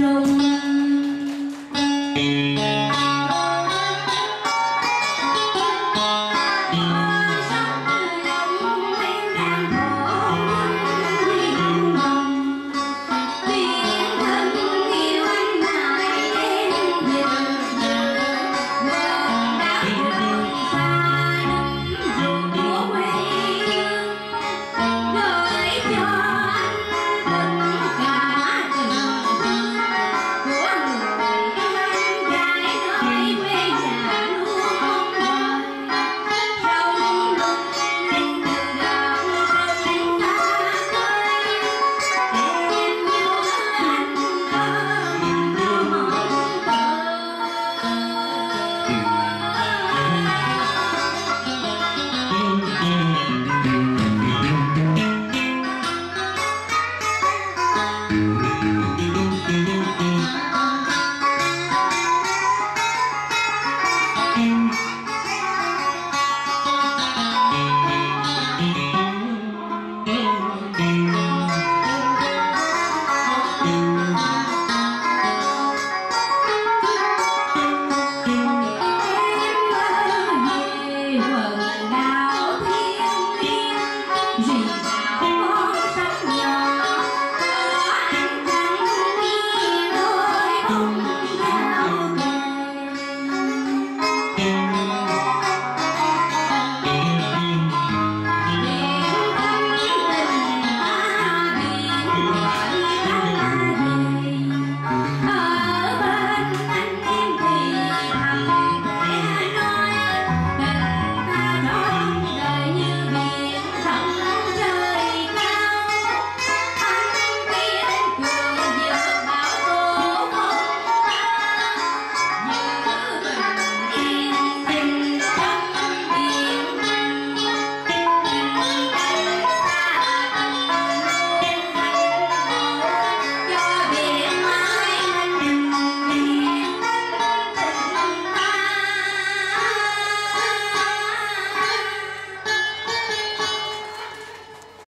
trong Thank you.